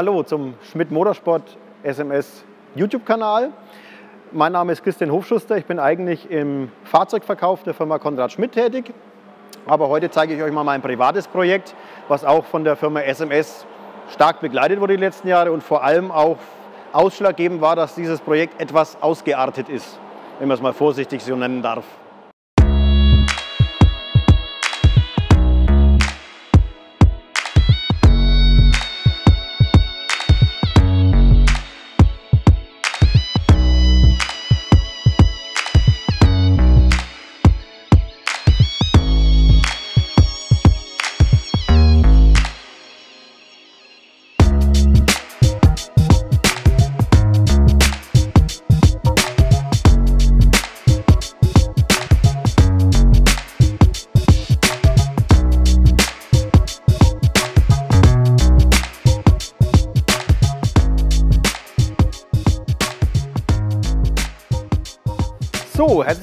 hallo zum Schmidt Motorsport SMS YouTube-Kanal. Mein Name ist Christian Hofschuster. Ich bin eigentlich im Fahrzeugverkauf der Firma Konrad Schmidt tätig. Aber heute zeige ich euch mal mein privates Projekt, was auch von der Firma SMS stark begleitet wurde die letzten Jahre und vor allem auch ausschlaggebend war, dass dieses Projekt etwas ausgeartet ist, wenn man es mal vorsichtig so nennen darf.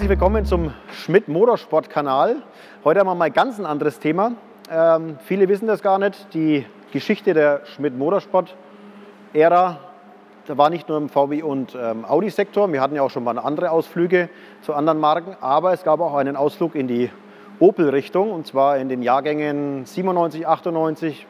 Herzlich willkommen zum Schmidt Motorsport Kanal. Heute haben wir mal ganz ein anderes Thema. Ähm, viele wissen das gar nicht. Die Geschichte der Schmidt Motorsport Ära, war nicht nur im VW und ähm, Audi Sektor. Wir hatten ja auch schon mal andere Ausflüge zu anderen Marken, aber es gab auch einen Ausflug in die Opel Richtung und zwar in den Jahrgängen 97, 98,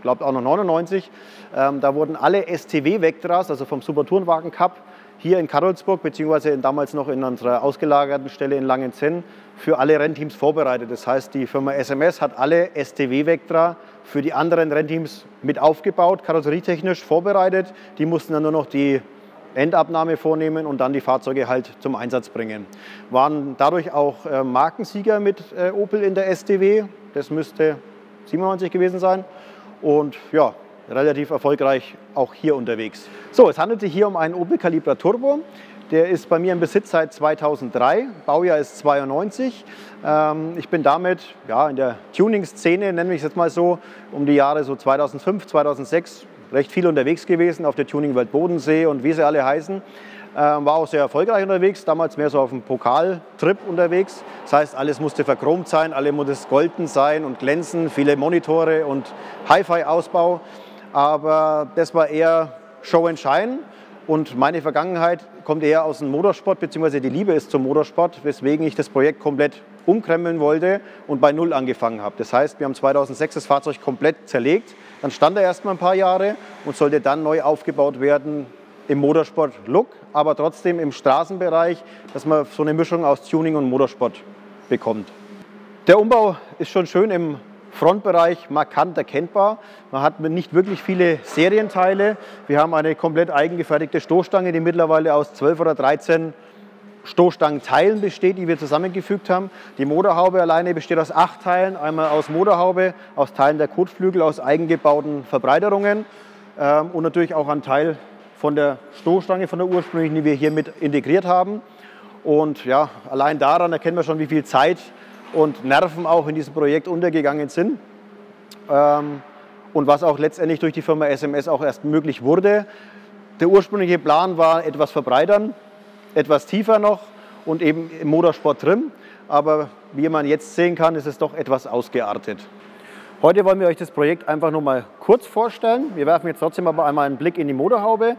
glaubt auch noch 99. Ähm, da wurden alle STW Vectras, also vom Supertourenwagen Cup, hier in Karolsburg, beziehungsweise damals noch in unserer ausgelagerten Stelle in Langenzenn, für alle Rennteams vorbereitet. Das heißt, die Firma SMS hat alle STW Vectra für die anderen Rennteams mit aufgebaut, karosserietechnisch vorbereitet. Die mussten dann nur noch die Endabnahme vornehmen und dann die Fahrzeuge halt zum Einsatz bringen. Waren dadurch auch äh, Markensieger mit äh, Opel in der STW. Das müsste 97 gewesen sein. Und ja, relativ erfolgreich auch hier unterwegs. So, es handelt sich hier um einen Opel Calibra Turbo. Der ist bei mir im Besitz seit 2003, Baujahr ist 92. Ähm, ich bin damit ja, in der Tuning-Szene, nennen wir es jetzt mal so, um die Jahre so 2005, 2006 recht viel unterwegs gewesen, auf der Tuning-Welt Bodensee und wie sie alle heißen. Ähm, war auch sehr erfolgreich unterwegs, damals mehr so auf dem Pokaltrip unterwegs. Das heißt, alles musste verchromt sein, alles musste golden sein und glänzen, viele Monitore und Hi-Fi-Ausbau aber das war eher Show and Shine. Und meine Vergangenheit kommt eher aus dem Motorsport, beziehungsweise die Liebe ist zum Motorsport, weswegen ich das Projekt komplett umkrempeln wollte und bei Null angefangen habe. Das heißt, wir haben 2006 das Fahrzeug komplett zerlegt, dann stand er erstmal ein paar Jahre und sollte dann neu aufgebaut werden im Motorsport-Look, aber trotzdem im Straßenbereich, dass man so eine Mischung aus Tuning und Motorsport bekommt. Der Umbau ist schon schön im Frontbereich markant erkennbar. Man hat nicht wirklich viele Serienteile. Wir haben eine komplett eigengefertigte Stoßstange, die mittlerweile aus 12 oder 13 Stoßstangenteilen besteht, die wir zusammengefügt haben. Die Motorhaube alleine besteht aus acht Teilen. Einmal aus Motorhaube, aus Teilen der Kotflügel, aus eigengebauten Verbreiterungen ähm, und natürlich auch ein Teil von der Stoßstange, von der ursprünglichen, die wir hier mit integriert haben. Und ja, allein daran erkennen wir schon, wie viel Zeit und Nerven auch in diesem Projekt untergegangen sind. Ähm, und was auch letztendlich durch die Firma SMS auch erst möglich wurde. Der ursprüngliche Plan war etwas verbreitern, etwas tiefer noch und eben im Motorsport drin. Aber wie man jetzt sehen kann, ist es doch etwas ausgeartet. Heute wollen wir euch das Projekt einfach nur mal kurz vorstellen. Wir werfen jetzt trotzdem aber einmal einen Blick in die Motorhaube.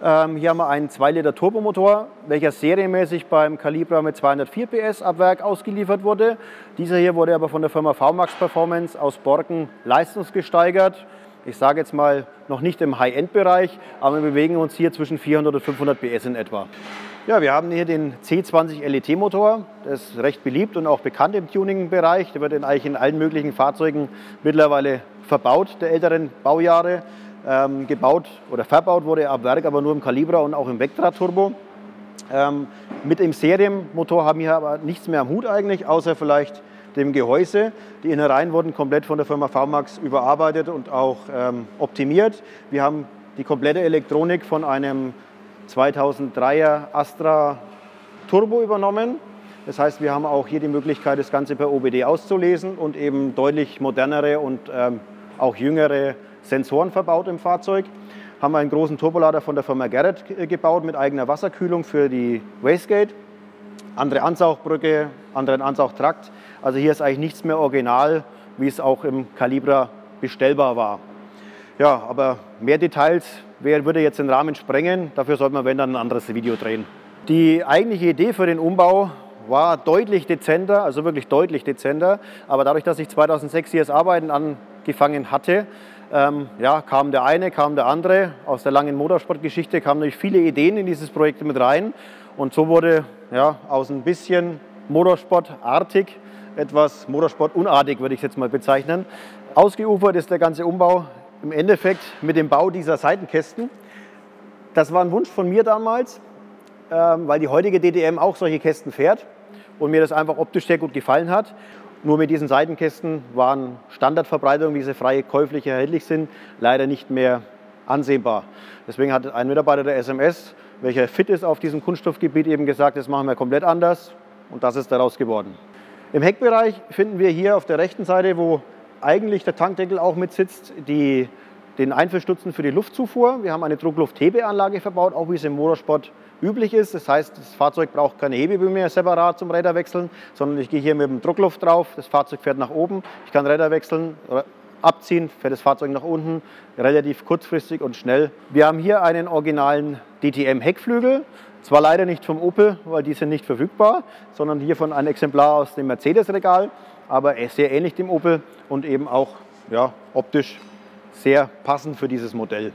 Ähm, hier haben wir einen 2-Liter Turbomotor, welcher serienmäßig beim Calibra mit 204 PS ab Werk ausgeliefert wurde. Dieser hier wurde aber von der Firma VMAX Performance aus Borken leistungsgesteigert. Ich sage jetzt mal noch nicht im High-End-Bereich, aber wir bewegen uns hier zwischen 400 und 500 PS in etwa. Ja, wir haben hier den C20 LET-Motor. Der ist recht beliebt und auch bekannt im Tuning-Bereich. Der wird in, eigentlich in allen möglichen Fahrzeugen mittlerweile verbaut, der älteren Baujahre ähm, gebaut oder verbaut wurde ab Werk, aber nur im Calibra und auch im Vectra Turbo. Ähm, mit dem Serienmotor haben wir aber nichts mehr am Hut eigentlich, außer vielleicht dem Gehäuse. Die Innereien wurden komplett von der Firma VMAX überarbeitet und auch ähm, optimiert. Wir haben die komplette Elektronik von einem 2003er Astra Turbo übernommen. Das heißt, wir haben auch hier die Möglichkeit, das Ganze per OBD auszulesen und eben deutlich modernere und ähm, auch jüngere Sensoren verbaut im Fahrzeug. Haben einen großen Turbolader von der Firma Garrett gebaut mit eigener Wasserkühlung für die Wastegate. Andere Ansaugbrücke, anderen Ansaugtrakt. Also hier ist eigentlich nichts mehr original, wie es auch im Calibra bestellbar war. Ja, aber mehr Details wer würde jetzt den Rahmen sprengen. Dafür sollte man, wenn dann, ein anderes Video drehen. Die eigentliche Idee für den Umbau war deutlich dezenter, also wirklich deutlich dezenter. Aber dadurch, dass ich 2006 hier das Arbeiten angefangen hatte, ähm, ja, kam der eine, kam der andere. Aus der langen Motorsportgeschichte kamen natürlich viele Ideen in dieses Projekt mit rein. Und so wurde ja, aus ein bisschen Motorsportartig etwas Motorsportunartig, würde ich jetzt mal bezeichnen. Ausgeufert ist der ganze Umbau im Endeffekt mit dem Bau dieser Seitenkästen. Das war ein Wunsch von mir damals, ähm, weil die heutige DTM auch solche Kästen fährt und mir das einfach optisch sehr gut gefallen hat. Nur mit diesen Seitenkästen waren Standardverbreitungen, wie sie frei käuflich erhältlich sind, leider nicht mehr ansehbar. Deswegen hat ein Mitarbeiter der SMS, welcher fit ist auf diesem Kunststoffgebiet, eben gesagt, das machen wir komplett anders und das ist daraus geworden. Im Heckbereich finden wir hier auf der rechten Seite, wo eigentlich der Tankdeckel auch mit sitzt, die, den Einfüllstutzen für die Luftzufuhr. Wir haben eine Druckluft-Hebeanlage verbaut, auch wie es im Motorsport üblich ist. Das heißt, das Fahrzeug braucht keine Hebebühne mehr separat zum Räder wechseln, sondern ich gehe hier mit dem Druckluft drauf, das Fahrzeug fährt nach oben, ich kann Räder wechseln, abziehen, fährt das Fahrzeug nach unten, relativ kurzfristig und schnell. Wir haben hier einen originalen DTM-Heckflügel, zwar leider nicht vom Opel, weil die sind nicht verfügbar, sondern hier von einem Exemplar aus dem Mercedes-Regal, aber sehr ähnlich dem Opel und eben auch ja, optisch sehr passend für dieses Modell.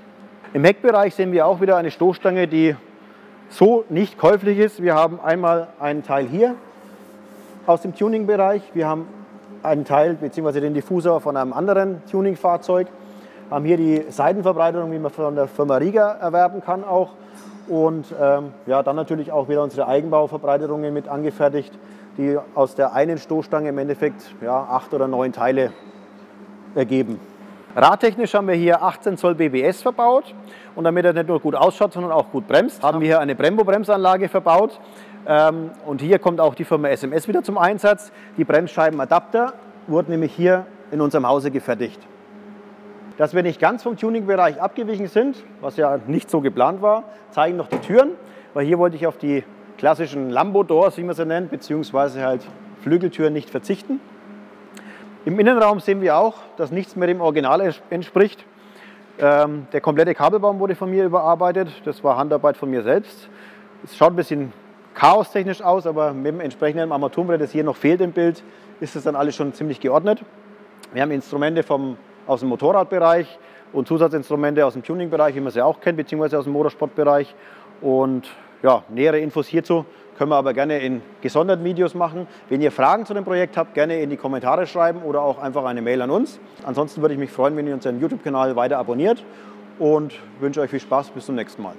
Im Heckbereich sehen wir auch wieder eine Stoßstange, die so nicht käuflich ist. Wir haben einmal einen Teil hier aus dem Tuning-Bereich. Wir haben einen Teil bzw. den Diffusor von einem anderen Tuning-Fahrzeug. Haben hier die Seitenverbreiterung, wie man von der Firma Riga erwerben kann auch. Und ähm, ja, dann natürlich auch wieder unsere Eigenbauverbreiterungen mit angefertigt, die aus der einen Stoßstange im Endeffekt ja, acht oder neun Teile ergeben. Radtechnisch haben wir hier 18 Zoll BBS verbaut und damit er nicht nur gut ausschaut, sondern auch gut bremst, haben wir hier eine Brembo-Bremsanlage verbaut. Ähm, und hier kommt auch die Firma SMS wieder zum Einsatz. Die Bremsscheibenadapter wurden nämlich hier in unserem Hause gefertigt. Dass wir nicht ganz vom Tuningbereich abgewichen sind, was ja nicht so geplant war, zeigen noch die Türen, weil hier wollte ich auf die klassischen Lambo-Doors, wie man sie nennt, beziehungsweise halt Flügeltüren nicht verzichten. Im Innenraum sehen wir auch, dass nichts mehr dem Original entspricht. Ähm, der komplette Kabelbaum wurde von mir überarbeitet. Das war Handarbeit von mir selbst. Es schaut ein bisschen chaostechnisch aus, aber mit dem entsprechenden Armaturenbrett, das hier noch fehlt im Bild, ist das dann alles schon ziemlich geordnet. Wir haben Instrumente vom, aus dem Motorradbereich und Zusatzinstrumente aus dem Tuningbereich, wie man sie auch kennt, beziehungsweise aus dem Motorsportbereich. Und ja, nähere Infos hierzu können wir aber gerne in gesonderten Videos machen. Wenn ihr Fragen zu dem Projekt habt, gerne in die Kommentare schreiben oder auch einfach eine Mail an uns. Ansonsten würde ich mich freuen, wenn ihr unseren YouTube-Kanal weiter abonniert und wünsche euch viel Spaß. Bis zum nächsten Mal.